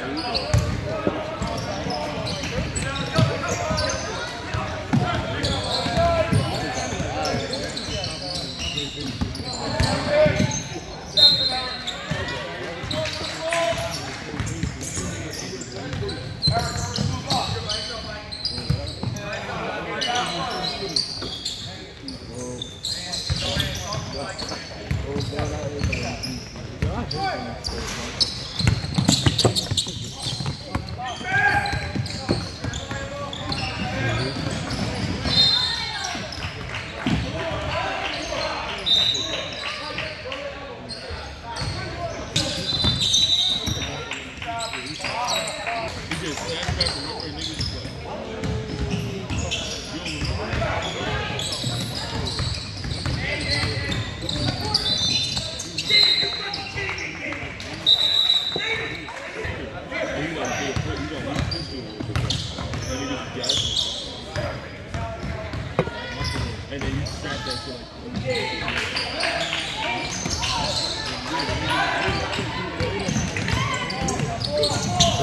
Google.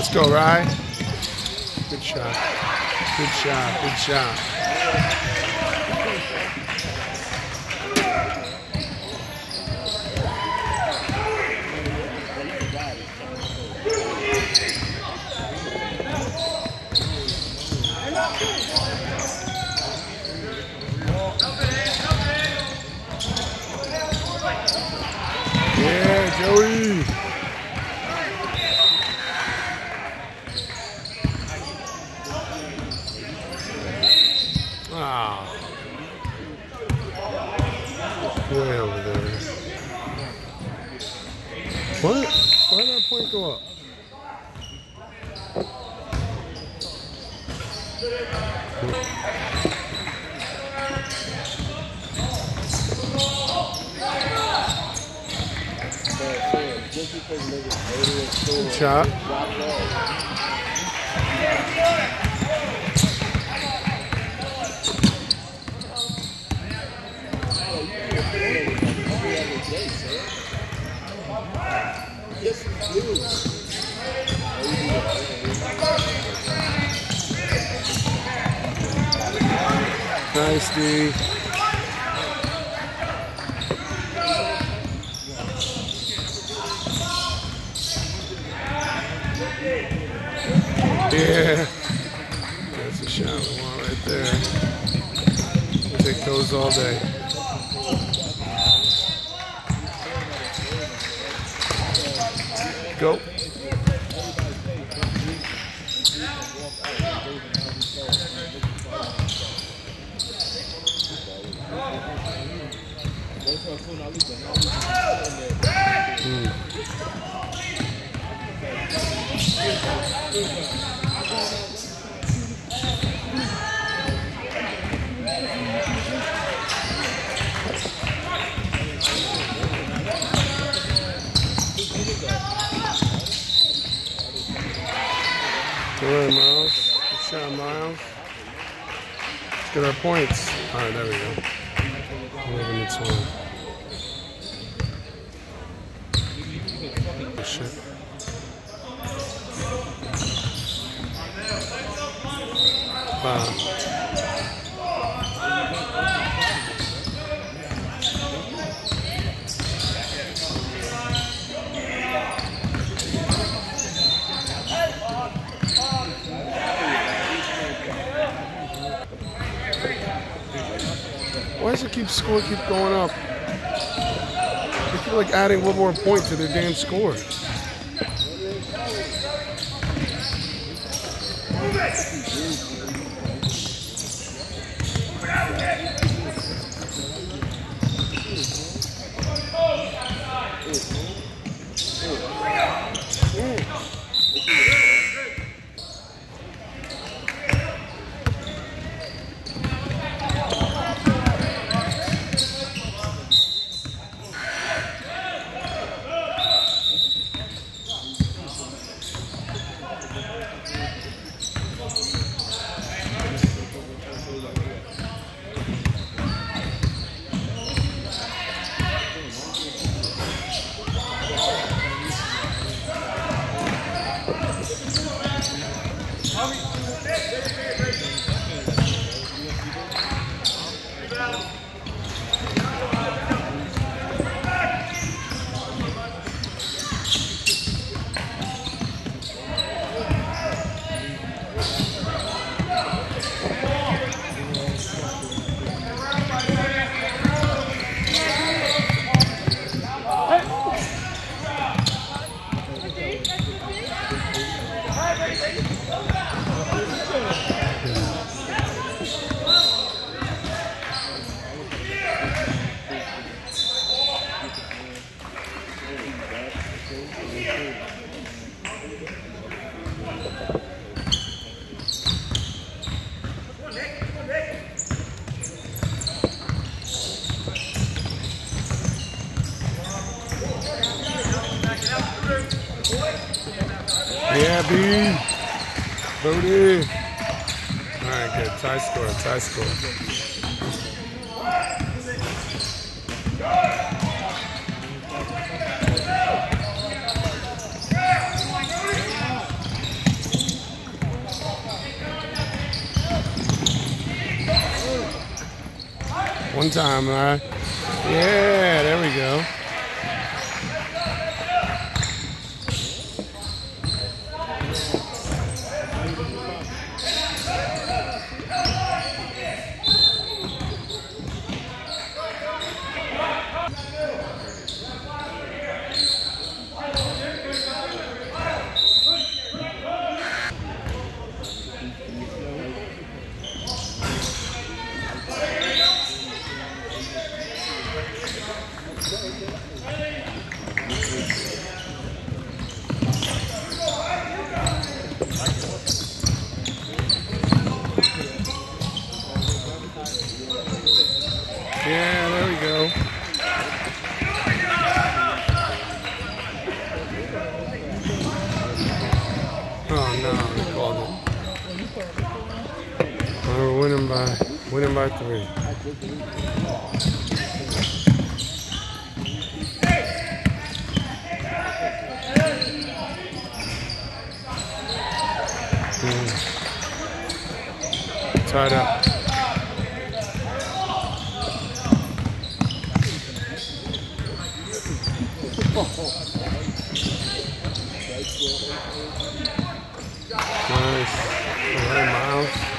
Let's go, Rye. Good shot. Good shot. Good shot. Yeah, Joey. Ah. Way over there. What? Why did that point go up? Just 50. Yeah, that's a shallow one right there. Take those all day. Right, Myles. Good shot, Myles. Let's get our points. All right, there we go. 11 to 12. Oh, shit. Wow. Does it keep score keep going up? They keep like adding one more point to their damn score. Yeah, Booty. All right, good. Tie score. Tie score. One time, all right? Yeah, there we go. Yeah, there we go. Oh no, they called it. Oh, we're winning by winning by three. Mm. Tied up. Nice. All right, Myles.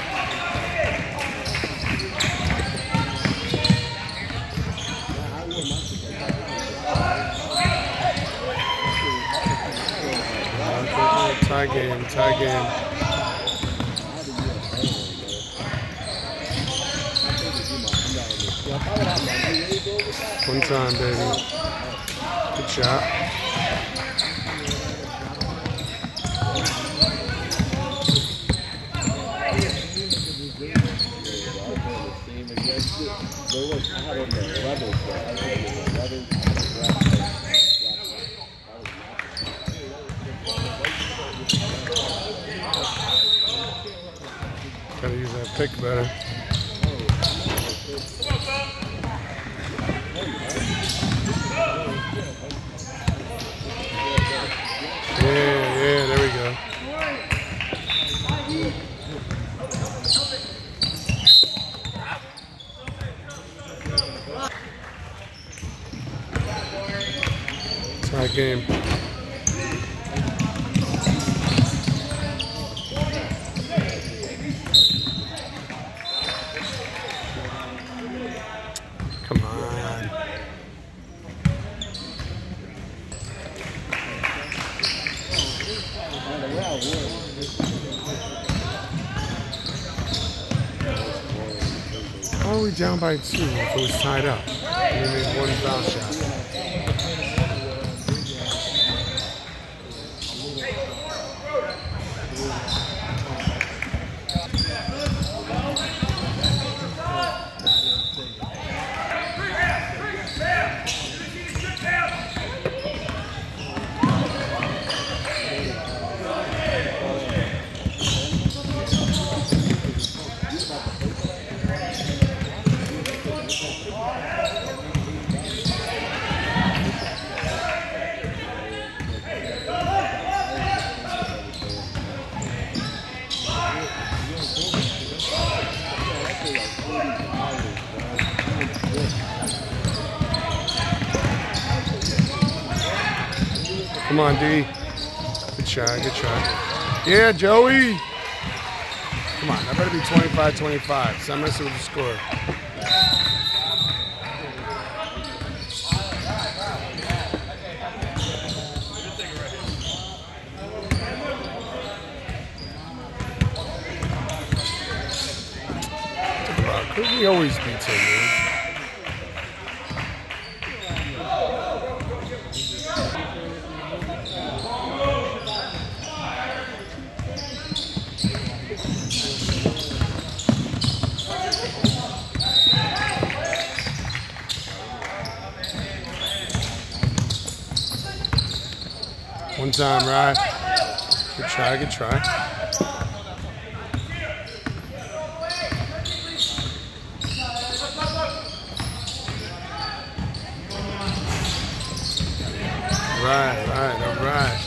Tie game, tie game. One time, baby. Good shot. Gotta use that pick better. Yeah, yeah, there we go. Tie game. Come on. How are we down by two if it was tied up? We made one foul shot. Come on, D. Good try, good try. Yeah, Joey. Come on, that better be 25-25. So I'm messing with the score. We always be 10, time, Rye. Good try, good try. right, Right. All right.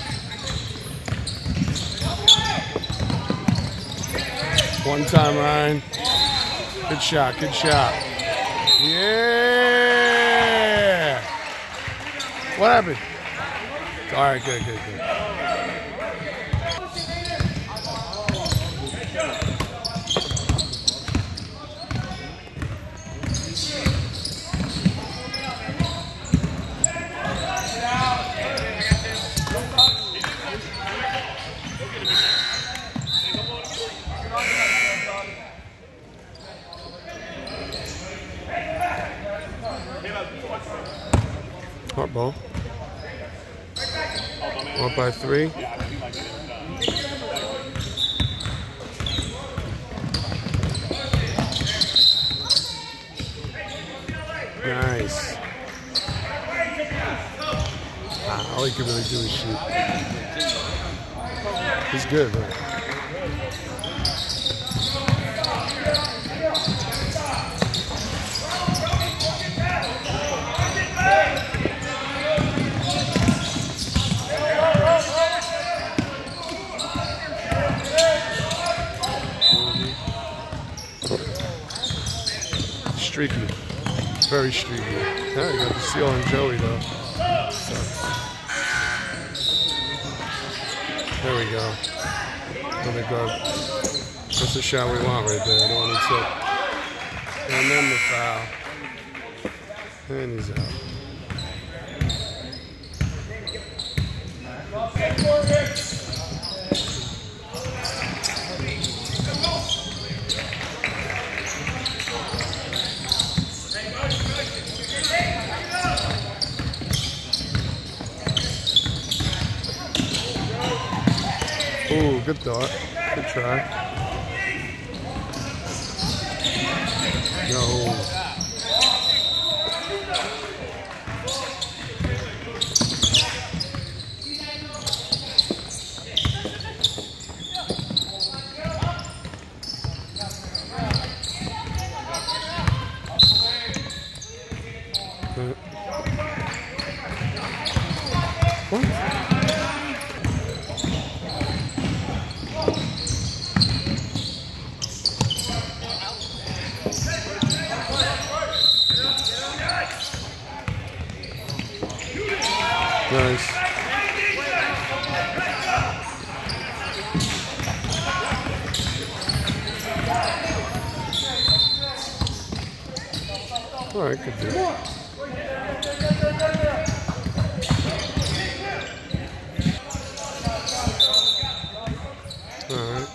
One time, Ryan. Good shot, good shot. Yeah! What happened? All right, good, good, good. Hot ball. Up by three. Nice. Ah, all he could really do is shoot. He's good, though. Streaky. Streaky. Yeah, you got the seal on Joey, though. So. There we go. Let me go. That's the shot we want right there. I don't want to tip. And then the foul. And he's out. Ooh, good thought. Good try. No. Uh, What? Nice. All right, good deal. All right.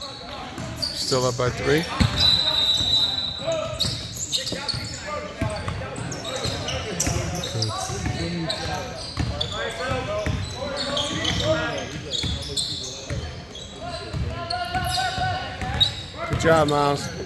Still up by three. Good job, Myles.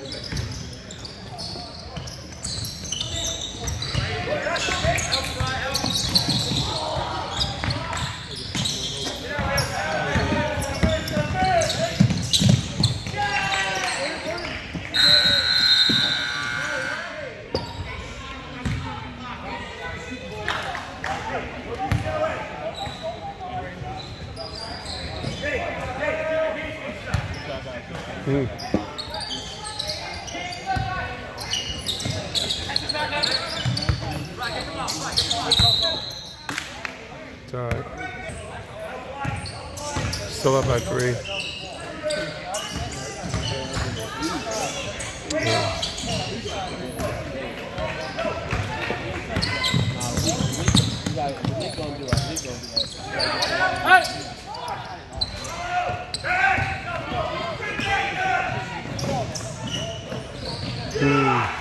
It's all right. Still up by three. Yeah. Hmm.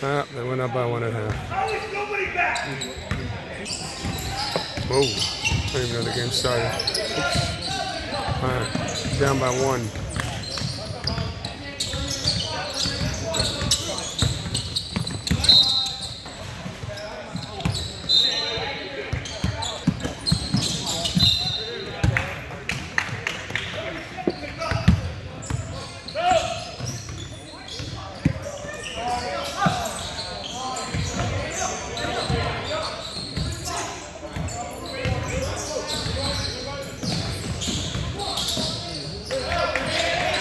Ah, they went up by one and a half. Whoa. I didn't even know the game started. Oops. All right. Down by one.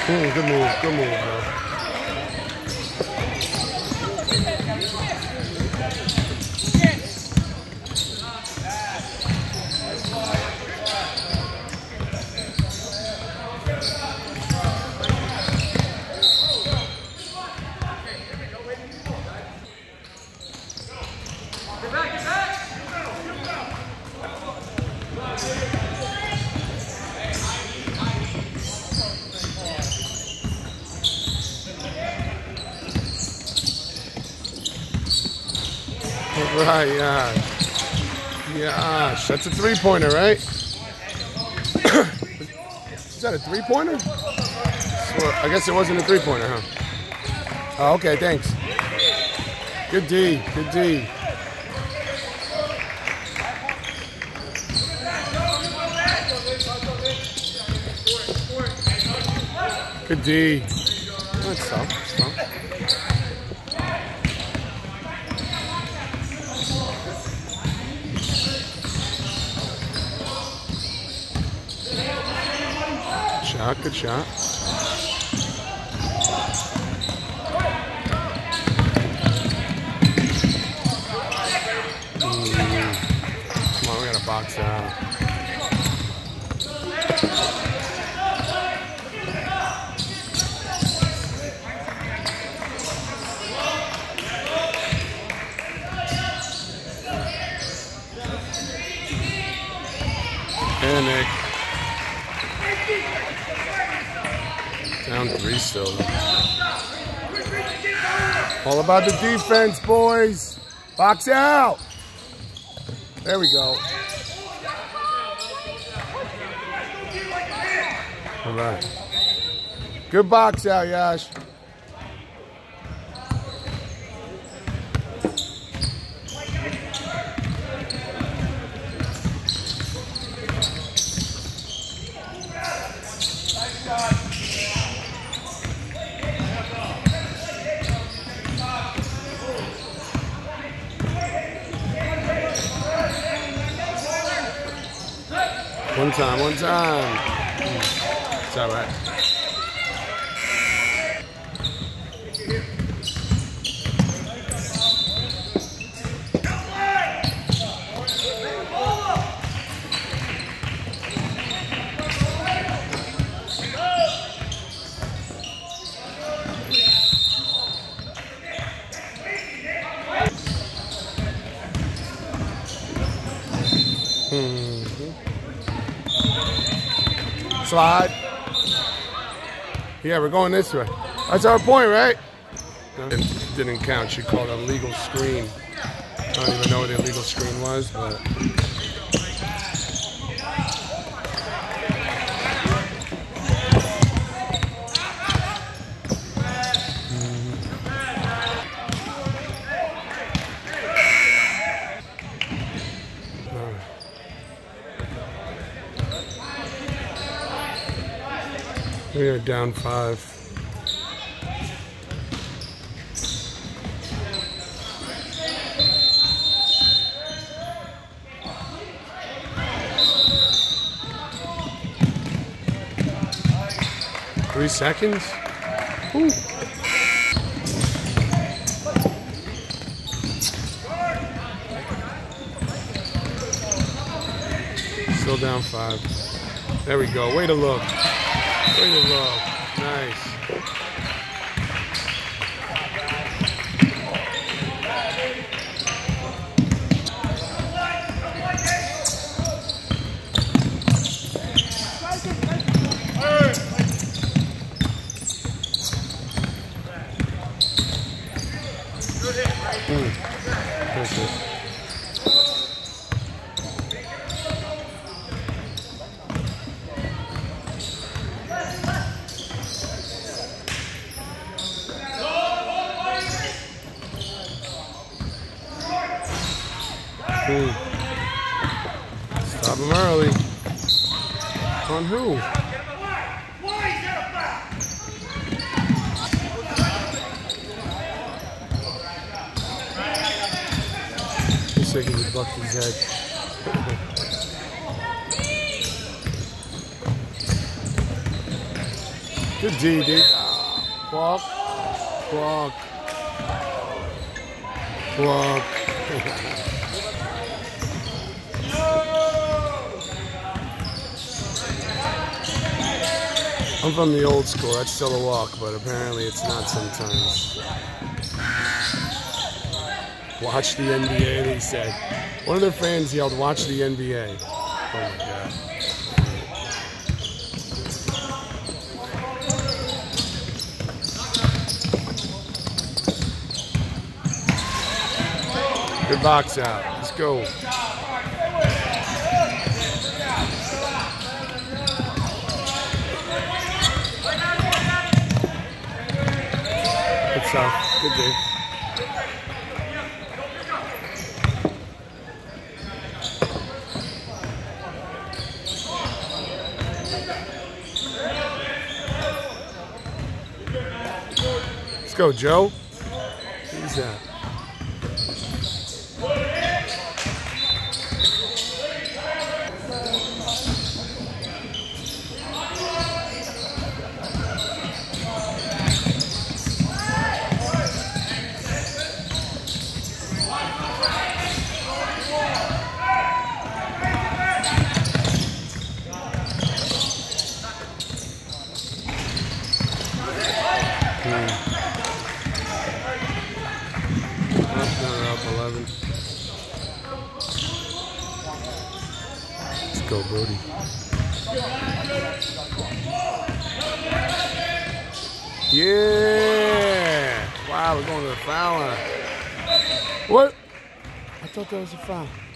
Mm, good move, good move, bro. All right, yeah. Yeah, that's a three pointer, right? Is that a three pointer? I guess it wasn't a three pointer, huh? Oh, okay, thanks. Good D, good D. Good D. That's tough. That's tough. Shot, good shot. Mm. Come on, we gotta box out. Panic. Down three still. All about the defense, boys. Box out. There we go. All right. Good box out, Yash. Time, one time. It's all right. Slide. Yeah, we're going this way. That's our point, right? Didn't, didn't count. She called a legal screen. I don't even know what the illegal screen was, but. Down five. Three seconds? Ooh. Still down five. There we go. Way to look. Way to look. Nice. Hmm. Stop him early. On who? Looks like he bucked his head. Good D, D. Walk. Walk. Walk. I'm from the old school. That's still a walk, but apparently it's not sometimes. Watch the NBA, they said. One of their fans yelled, Watch the NBA. Oh my God. Good box out. Let's go. Good stuff. Good day. Let's go, Joe. Who's that? Oh, they're up 11. Let's go, Brody. Yeah! Wow, we're going to the foul line. What? I thought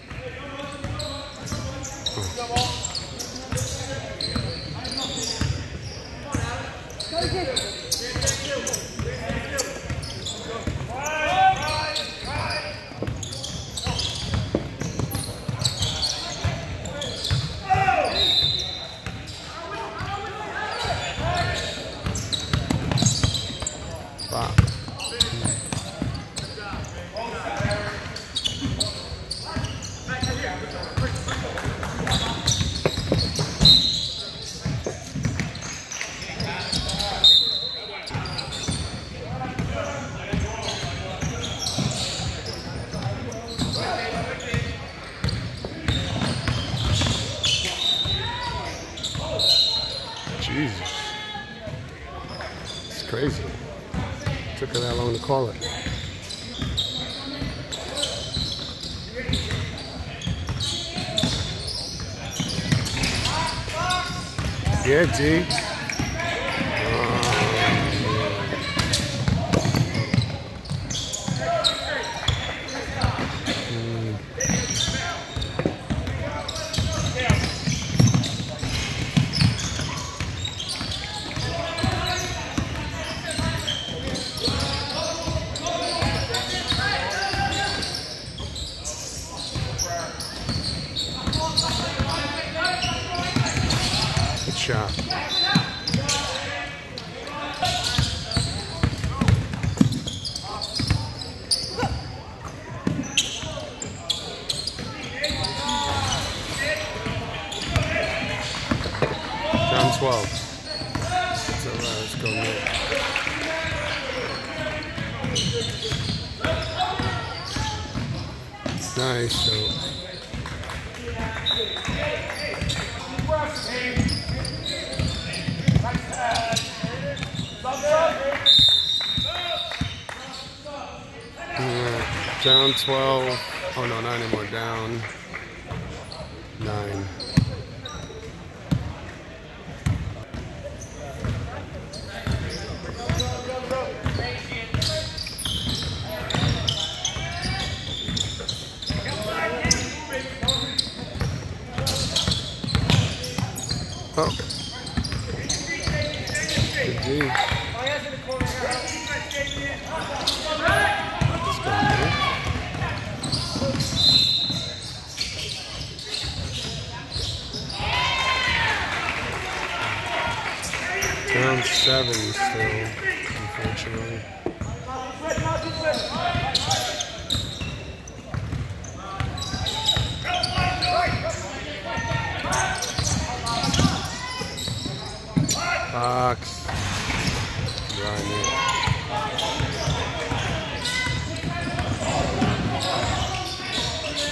12. Oh no, not anymore. Down 9. Oh. Good D. Let's go, man. Down seven still, unfortunately. Fox.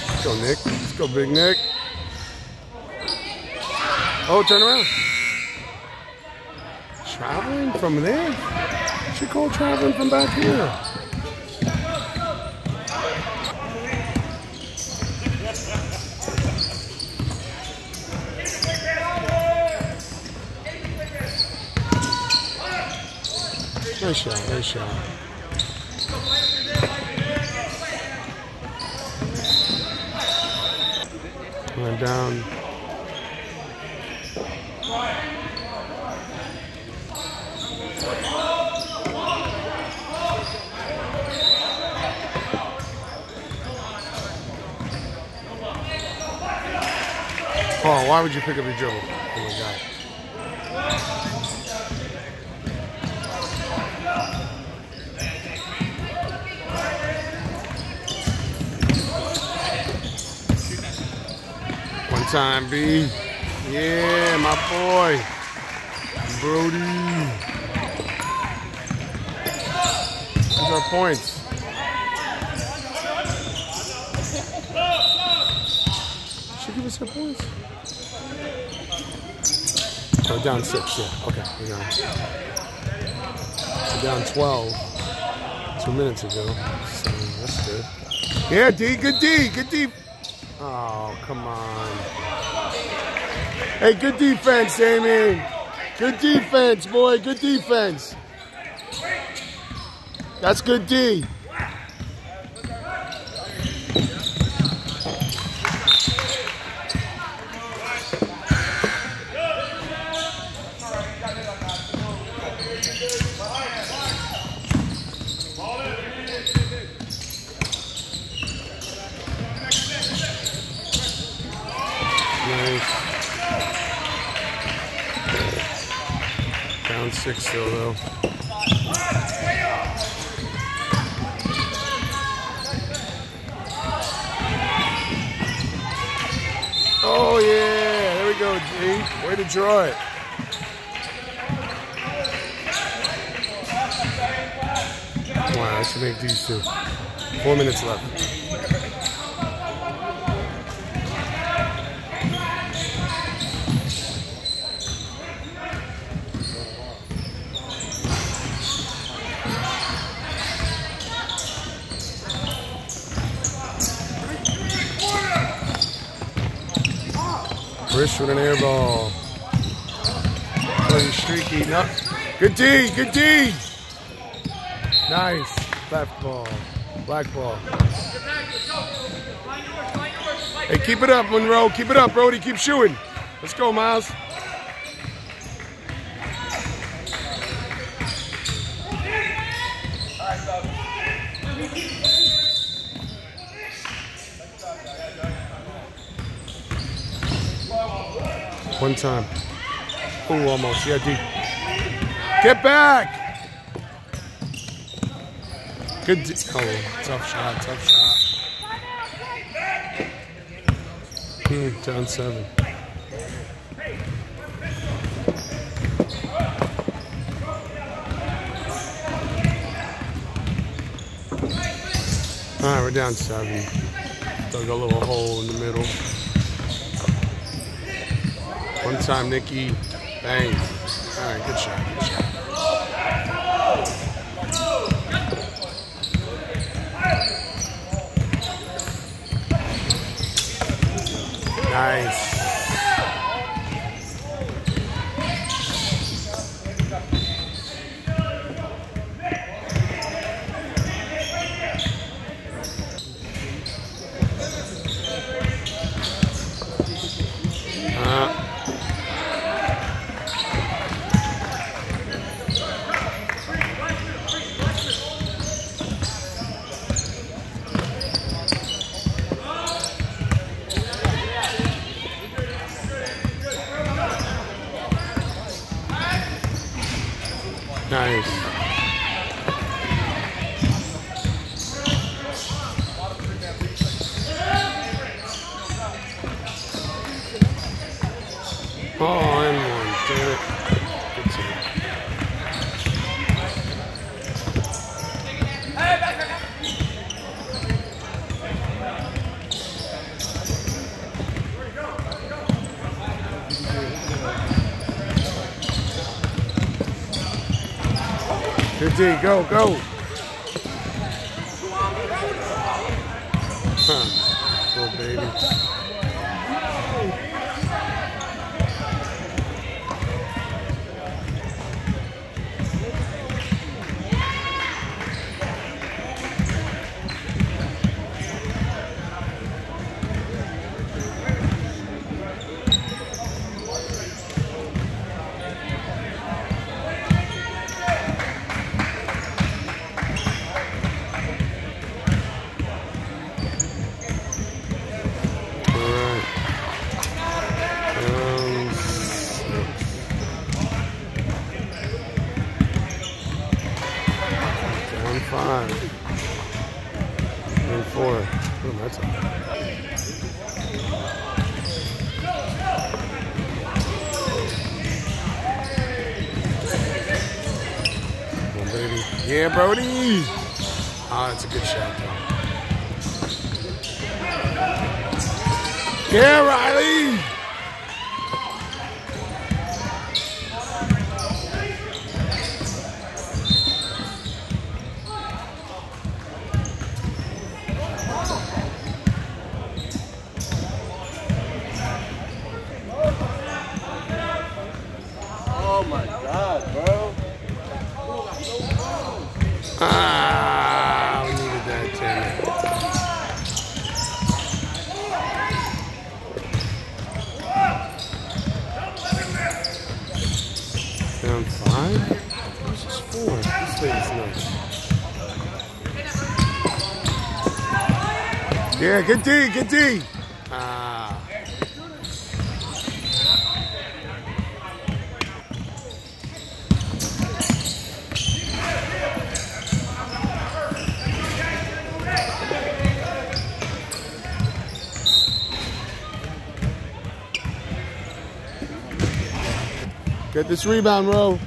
Let's go, Nick. Let's go, Big Nick. Oh, turn around. Traveling from there? She called traveling from back here. Nice shot, nice shot. Went down. Oh, why would you pick up your dribble? Oh my god. One time, B. Yeah, my boy. Brody. These are points. Should give us our points. Oh, down six, yeah. Okay, we're down. Down 12 two minutes ago. So that's good. Yeah, D, good D, good D. Oh, come on. Hey, good defense, Amy. Good defense, boy. Good defense. That's good D. Nice. Down six still though. Oh yeah, there we go, G. Way to draw it. Wow, I should make these two. Four minutes left. Chris with an air ball. Play streaky. No. Good D. Good D. Nice. Left ball. Black ball. Hey, keep it up, Monroe. Keep it up, Brody. Keep shooting. Let's go, Myles. One time. Oh, almost. Yeah, D. Get back. Good. D- oh, tough shot. Tough shot. Hmm, down seven. All right, we're down seven. Dug a little hole in the middle. One time, Nikki. Bang. All right, good shot. Good shot. Nice. Uh, Nice. Oh, and one. Damn it. Good save. Good go, go. Huh. Little baby. Alright. Um, six. Down five. And four. Oh, that's all. Come on, baby. Brody. Ah, that's a good shot, though. Yeah, Riley. Oh my god, bro. Ah, we needed that, damn. Down five? This is four. This thing is nuts. Yeah, good D, good D. Ah. Get this rebound, Ro.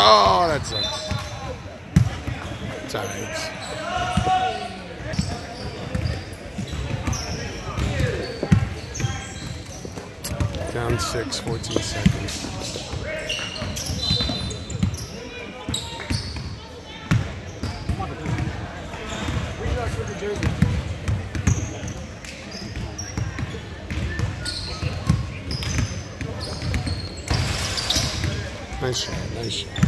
Oh, that sucks. It's all right. Down six, 14 seconds. Nice shot, nice shot.